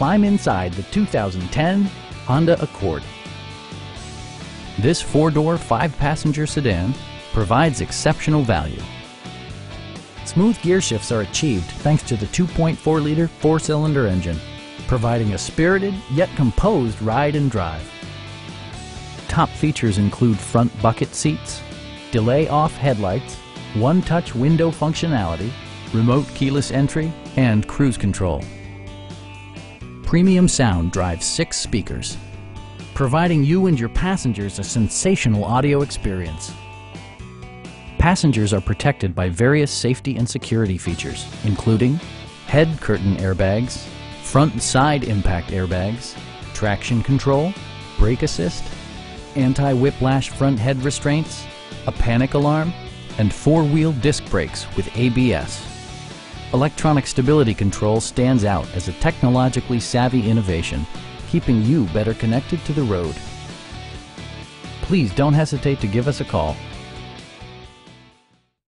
climb inside the 2010 Honda Accord. This four-door, five-passenger sedan provides exceptional value. Smooth gear shifts are achieved thanks to the 2.4-liter four-cylinder engine, providing a spirited yet composed ride and drive. Top features include front bucket seats, delay-off headlights, one-touch window functionality, remote keyless entry, and cruise control. Premium sound drives six speakers, providing you and your passengers a sensational audio experience. Passengers are protected by various safety and security features, including head curtain airbags, front and side impact airbags, traction control, brake assist, anti-whiplash front head restraints, a panic alarm, and four-wheel disc brakes with ABS. Electronic stability control stands out as a technologically savvy innovation, keeping you better connected to the road. Please don't hesitate to give us a call